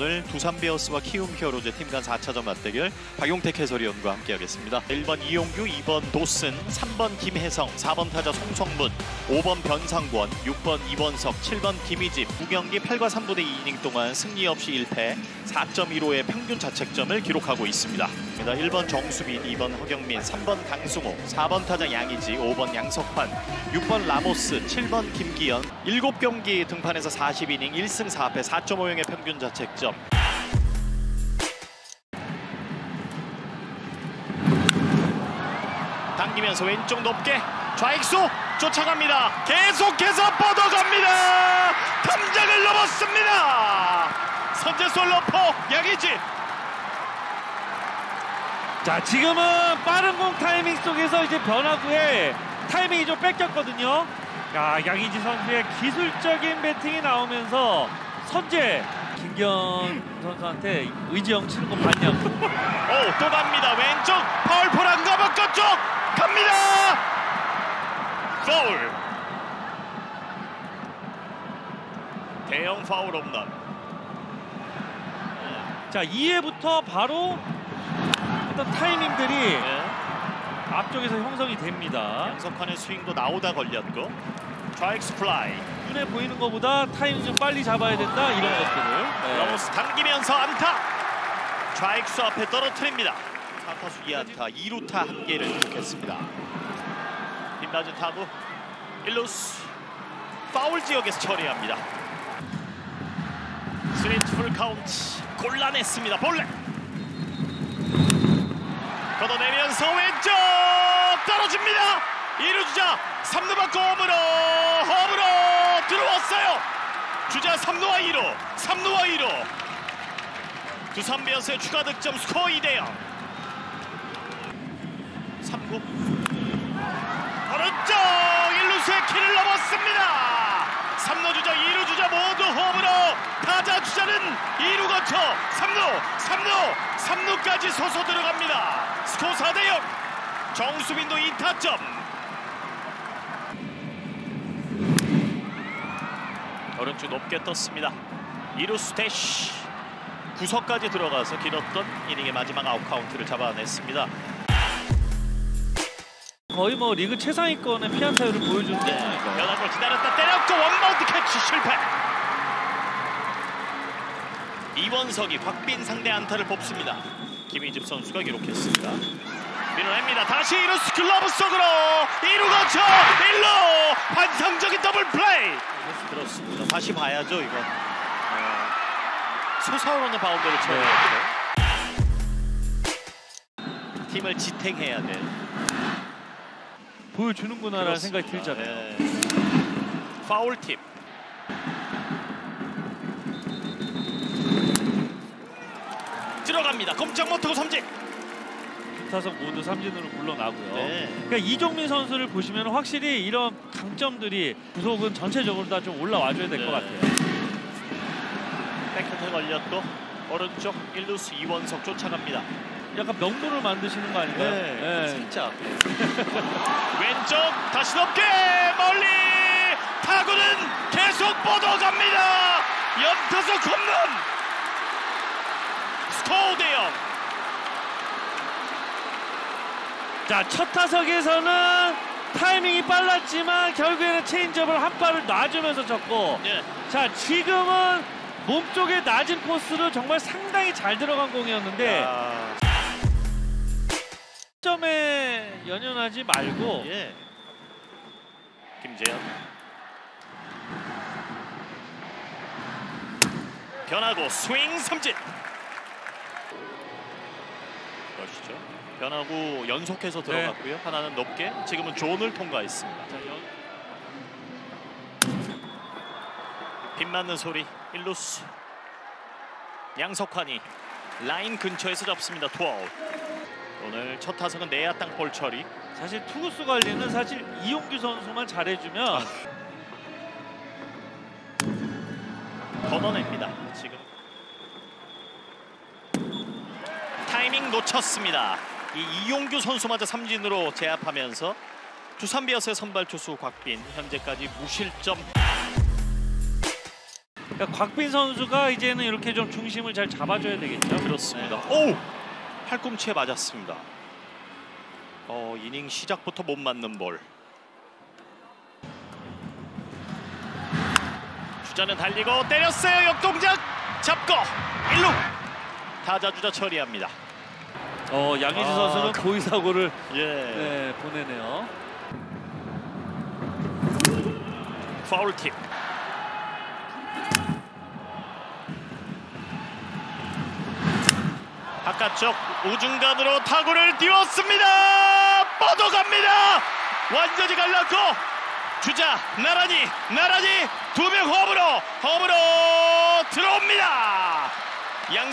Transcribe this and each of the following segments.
오늘 두산 베어스와 키움 히어로즈 팀 간 4차전 맞대결 박용택 해설위원과 함께하겠습니다. 1번 이용규, 2번 도슨, 3번 김혜성, 4번 타자 송성문, 5번 변상권, 6번 이원석, 7번 김휘집 9경기 8과 3분의 2이닝 동안 승리 없이 1패 4.15의 평균 자책점을 기록하고 있습니다. 1번 정수빈, 2번 허경민, 3번 강승호, 4번 타자 양의지, 5번 양석환, 6번 라모스, 7번 김기연 7경기 등판에서 40이닝 1승 4패 4.50의 평균 자책점 당기면서 왼쪽 높게 좌익수 쫓아갑니다. 계속해서 뻗어갑니다. 담장을 넘었습니다. 선제 솔로포 양의지 자 지금은 빠른 공 타이밍 속에서 이제 변화구에 타이밍이 좀 뺏겼거든요. 야 양희지 선수의 기술적인 배팅이 나오면서 선제 김기현 선수한테 의지영 치는 거 봤냐고. 오, 또 갑니다. 왼쪽 파울폴 안 가봐 끝쪽 갑니다. 파울. 대형 파울 홈런. 자 2회부터 바로 어떤 타이밍들이 네. 앞쪽에서 형성이 됩니다. 양석환의 스윙도 나오다 걸렸고 좌익수 플라이. 눈에 보이는 것보다 타이밍 좀 빨리 잡아야 된다 이런 것들을. 네. 라모스 당기면서 안타. 좌익수 앞에 떨어뜨립니다. 4타수 2안타, 2루타 한 개를 기록했습니다. 빗맞은 타구 1루수 파울 지역에서 처리합니다. 스트레이트 풀 카운트 곤란했습니다. 볼넷 걷어내면서 왼쪽! 떨어집니다. 2루 주자 3루 받고 홈으로 홈으로 들어왔어요. 주자 3루와 2루 3루와 2루. 두산 베어스의 추가 득점 스코어 2대0 3구. 오른쪽! 1루수의 키를 넘었습니다! 3루 주자 2루 주자 모두 2루 거쳐 3루 3루 3루까지 솟아 들어갑니다 스코어 4대0 정수빈도 2타점 오른쪽 높게 떴습니다 2루수 대시 구석까지 들어가서 길었던 이닝의 마지막 아웃 카운트를 잡아냈습니다. 거의 뭐 리그 최상위권의 피안타율을 보여주는 네. 변화구를 기다렸다 때렸고 원바운드 캐치 실패. 이원석이 곽빈 상대 안타를 뽑습니다. 김휘집 선수가 기록했습니다. 밀어냅니다. 다시 1루 글러브 속으로 2루 거쳐 1루 환상적인 더블 플레이. 그렇습니다. 다시 봐야죠 이건. 어, 솟아오르는 바운드를 쳐야 돼요. 팀을 지탱해야 돼. 보여주는구나라는 생각이. 들잖아요. 네. 파울 팁. 들어갑니다. 꼼짝 못하고 삼진. 타석 모두 삼진으로 물러나고요. 네. 그러니까 이종민 선수를 보시면 확실히 이런 강점들이 구속은 전체적으로 다 좀 올라와줘야 될것 네. 같아요. 백허트 걸렸고 오른쪽 1루수 이원석 쫓아갑니다. 약간 명도를 만드시는 거 아닌가요? 네. 살짝. 왼쪽 다시 높게 멀리 타구는 계속 뻗어갑니다. 연타석 홈런. 대형. 자, 첫 타석에서는 타이밍이 빨랐지만 결국에는 체인지업을 한 발을 놔주면서 쳤고 네. 자, 지금은 몸쪽에 낮은 코스로 정말 상당히 잘 들어간 공이었는데 아, 점에 연연하지 말고 예. 김재현. 변화구 스윙 삼진. 보시죠. 변화구 연속해서 들어갔고요. 하나는 높게, 지금은 존을 통과했습니다. 자, 연... 빗 맞는 소리. 일루수. 양석환이 라인 근처에서 잡습니다. 투아웃. 오늘 첫 타석은 내야 땅볼 처리. 사실 투구수 관리는 사실 이용규 선수만 잘해주면 걷어냅니다. 지금 타이밍 놓쳤습니다. 이 이용규 선수마저 삼진으로 제압하면서 두산 베어스의 선발 투수 곽빈 현재까지 무실점 그러니까 곽빈 선수가 이제는 이렇게 좀 중심을 잘 잡아줘야 되겠죠. 그렇습니다. 네. 오! 팔꿈치에 맞았습니다. 어, 이닝 시작부터 못 맞는 볼. 주자는 달리고 때렸어요. 역동작 잡고 1루. 타자 주자 처리합니다. 어 양의지 아, 선수는 고의 사고를 예. 네, 보내네요. 파울팁. 바깥쪽 우중간으로 타구를 띄웠습니다. 뻗어갑니다. 완전히 갈랐고 주자 나란히 나란히 두 명 홈으로 홈으로.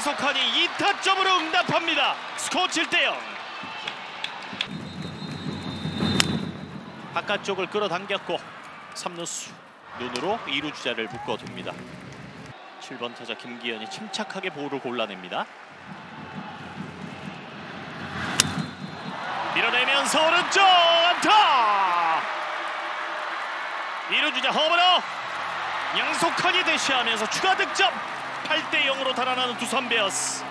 양석환이 2타점으로 응답합니다. 스코어 7대 0. 바깥쪽을 끌어당겼고 3루수 눈으로 2루 주자를 묶어둡니다. 7번 타자 김기현이 침착하게 볼을 골라냅니다. 밀어내면서 오른쪽 안타! 2루 주자 홈으로 양석환이 대시하면서 추가 득점 8대 0으로 달아나는 두산 베어스.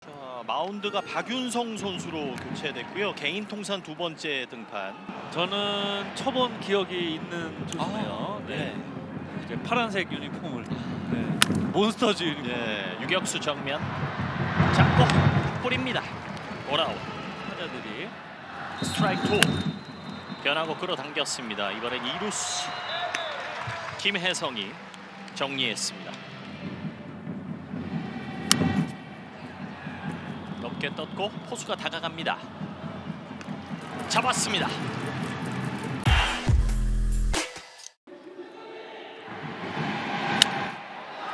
자, 마운드가 박윤성 선수로 교체됐고요. 개인 통산 두 번째 등판. 저는 쳐본 기억이 있는 투수네요. 네. 이제 파란색 유니폼을 네. 몬스터즈 유니폼. 예, 유격수 정면 잡고 뿌립니다. 오라우 타자들이 스트라이크 2 변하고 끌어당겼습니다. 이번엔 2루수 김혜성이 정리했습니다. 높게 떴고 포수가 다가갑니다. 잡았습니다.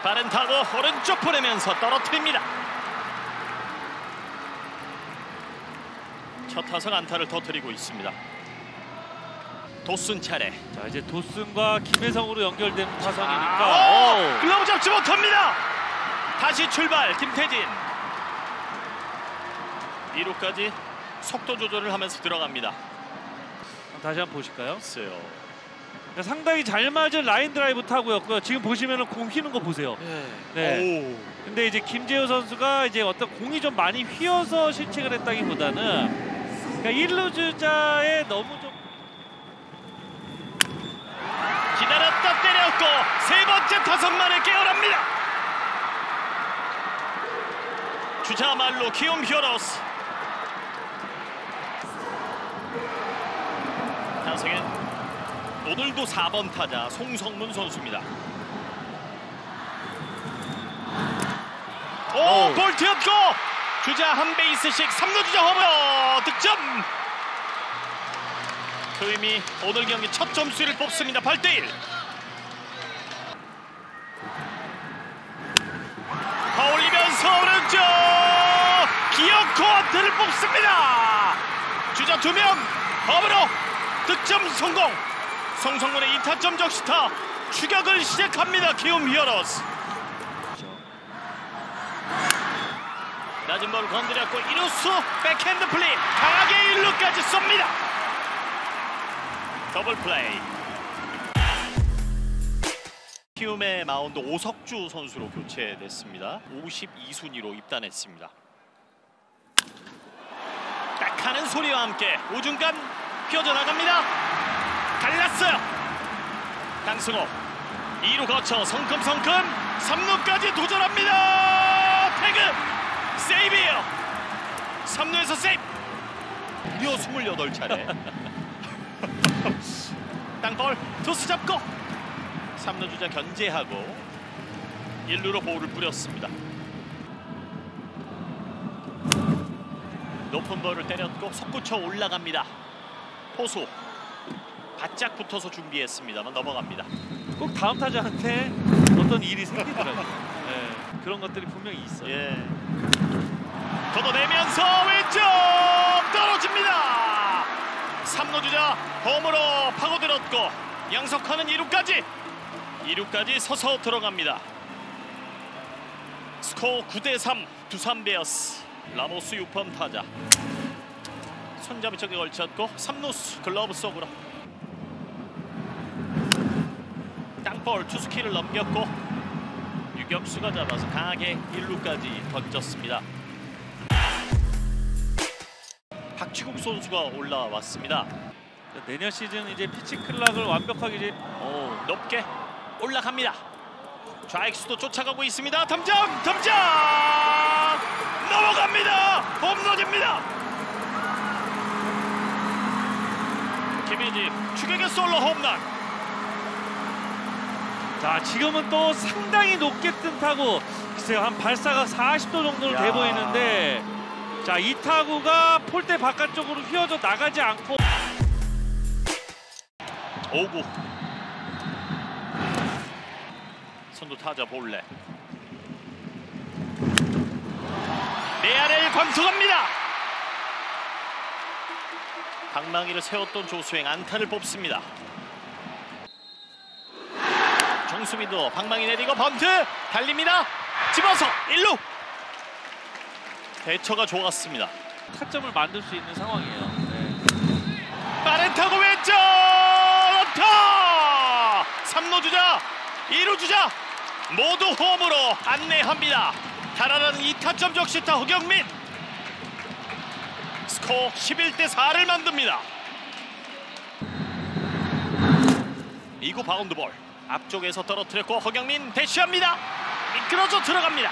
빠른 타구 오른쪽 보내면서 떨어뜨립니다. 첫 타석 안타를 터뜨리고 있습니다. 도순 차례. 자 이제 도슨과 김혜성으로 연결된 타선이니까 아! 글러브 잡지 못합니다. 다시 출발 김태진. 2루까지 속도 조절을 하면서 들어갑니다. 다시 한번 보실까요? 있어요. 그러니까 상당히 잘 맞은 라인 드라이브 타구였고요. 지금 보시면은 공 휘는 거 보세요. 네. 오. 근데 이제 김재호 선수가 이제 어떤 공이 좀 많이 휘어서 실책을 했다기보다는 그러니까 1루 주자에 너무 좀 기다렸다 때렸고 세 번째 타석 만에 깨어납니다. 주자 만루 키움 히어로즈. 타석엔 오늘도 4번 타자 송성문 선수입니다. 오. 볼 튀었고 주자 한 베이스씩 3루 주자 홈으로 득점. 그 의미 오늘 경기 첫 점수를 뽑습니다. 8대 1. 파올리면서 오른쪽 기어코 뽑습니다. 주자 두명 홈으로 득점 성공. 송성문의 2타점 적시타 추격을 시작합니다. 키움 히어로즈. 낮은 볼 건드렸고 이루수 백핸드 플립 강하게 1루까지 쏩니다. 더블 플레이. 키움의 마운드 오석주 선수로 교체됐습니다. 52순위로 입단했습니다. 딱 하는 소리와 함께 우중간 휘어져나갑니다. 달랐어요. 강승호 2루 거쳐 성큼성큼 3루까지 도전합니다. 태그 세이브예요. 3루에서 세이브. 무려 28차례. 땅볼 투수 잡고 3루 주자 견제하고 1루로 볼을 뿌렸습니다. 높은 볼을 때렸고 속구쳐 올라갑니다. 포수 바짝 붙어서 준비했습니다만 넘어갑니다. 꼭 다음 타자한테 어떤 일이 생기더라고요. 네, 그런 것들이 분명히 있어요. 예. 걷어내면서 왼쪽 떨어집니다. 3루 주자 홈으로 파고들었고 양석환은 2루까지 2루까지 서서 들어갑니다. 스코어 9대 3 두산 베어스 라모스 6번 타자 손잡이 쪽에 걸쳤고 3루수 글러브 속으로 땅볼 투수 키를 넘겼고 유격수가 잡아서 강하게 1루까지 던졌습니다. 박지국 선수가 올라왔습니다. 내년 시즌 이제 pitch clock을 완벽하게 이제 오, 높게 올라갑니다. 좌익수도 쫓아가고 있습니다. 덤장, 덤장 넘어갑니다. 홈런입니다. 김희집 추격의 솔로 홈런. 자 지금은 또 상당히 높게 뜬 타구 글쎄요 한 발사가 40도 정도로 돼 야. 보이는데 자 이 타구가 폴대 바깥쪽으로 휘어져 나가지 않고 5구 선두 타자 볼 레 내야를 광속합니다. 방망이를 세웠던 조수행 안타를 뽑습니다. 정수미도 방망이 내리고 번트 달립니다. 집어서 1루. 대처가 좋았습니다. 타점을 만들 수 있는 상황이에요. 네. 빠른 타고 왼쪽! 안타! 3루 주자 2루 주자. 모두 홈으로 안내합니다 달아나는 2타점 적시타 허경민. 스코어 11대 4를 만듭니다. 2구 바운드볼. 앞쪽에서 떨어뜨렸고 허경민 대시합니다. 미끄러져 들어갑니다.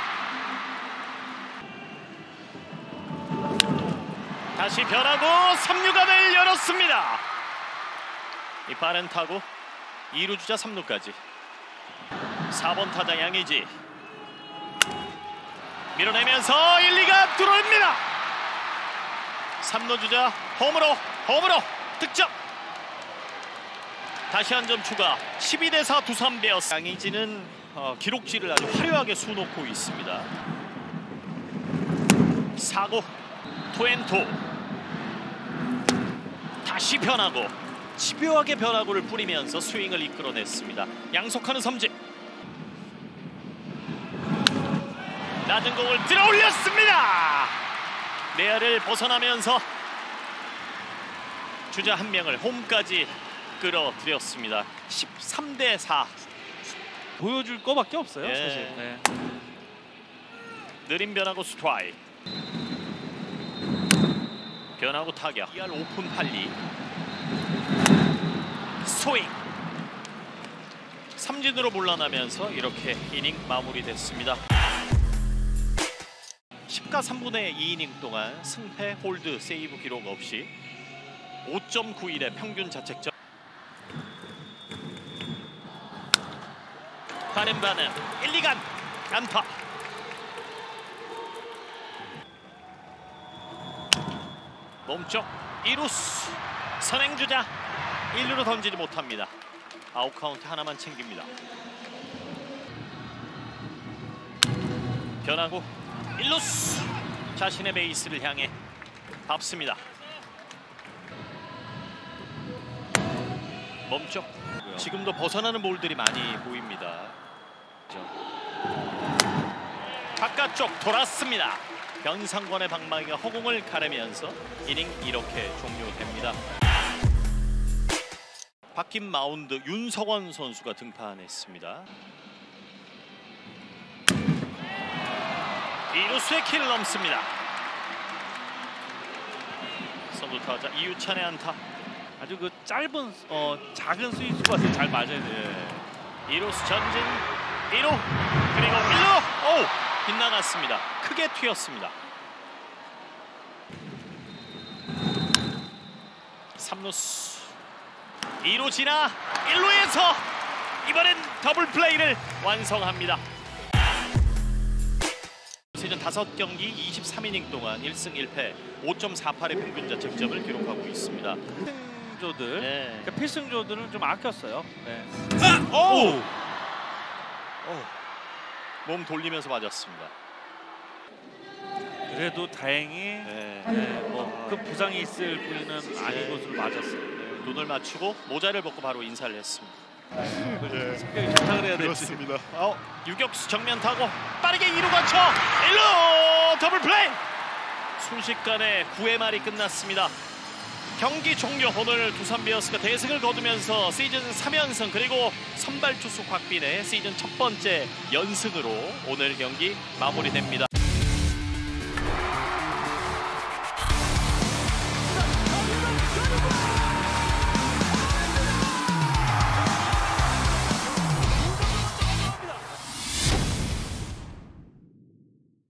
다시 변하고 3루간을 열었습니다. 이 빠른 타구. 2루 주자 3루까지. 4번 타자 양의지 밀어내면서 1, 2가 뚫어냅니다. 3루 주자 홈으로 홈으로 득점 다시 한 점 추가 12대 4 두산 베어스 양의지는 어, 기록지를 아주 화려하게 수놓고 있습니다. 4구 투앤투 다시 변하고 집요하게 변화구를 뿌리면서 스윙을 이끌어냈습니다. 양속하는 삼진. 낮은 공을 들어 올렸습니다. 내야를 벗어나면서 주자 한 명을 홈까지 끌어들였습니다. 13대 4. 보여줄 거밖에 없어요 예. 사실. 네. 느린 변화구 스트라이크. 변화구 타격. 2할 5푼 8리. 스윙. 삼진으로 물러나면서 이렇게 이닝 마무리됐습니다. 10과 3분의 2이닝 동안 승패, 홀드, 세이브 기록 없이 5.91의 평균 자책점. 반응 1, 2간 안타. 몸쪽 2루수 선행주자 1루로 던지지 못합니다. 아웃 카운트 하나만 챙깁니다. 변하고 1루수 자신의 베이스를 향해 밟습니다. 몸쪽 지금도 벗어나는 볼들이 많이 보입니다. 바깥쪽 돌았습니다. 변상권의 방망이가 허공을 가르면서 이닝 이렇게 종료됩니다. 바뀐 마운드 윤석원 선수가 등판했습니다. 이루스의 킬을 넘습니다. 선두 타자 이유찬의 안타. 아주 그 짧은 어 작은 스윙수가 잘 맞아야 돼요. 예. 2루수 전진 1루 그리고 1루 오 빗나갔습니다. 크게 튀었습니다. 3루수 2루 지나 1루에서 이번엔 더블 플레이를 완성합니다. 시즌 5경기 23이닝 동안 1승 1패 5.48의 평균 자책점을 기록하고 있습니다. 필승조들, 네. 그러니까 필승조들은 좀 아꼈어요. 네. 오! 몸 돌리면서 맞았습니다. 그래도 다행히 네. 네, 뭐그 부상이 있을 부위는 아닌 것으로 맞았어요. 눈을 맞추고 모자를 벗고 바로 인사를 했습니다. 성격이 좋다 그래야 될지. 어, 유격수 정면 타고 빠르게 2루 거쳐 1루 더블 플레이. 순식간에 9회 말이 끝났습니다. 경기 종료 오늘 두산 베어스가 대승을 거두면서 시즌 3연승 그리고 선발 투수 곽빈의 시즌 첫 번째 연승으로 오늘 경기 마무리됩니다.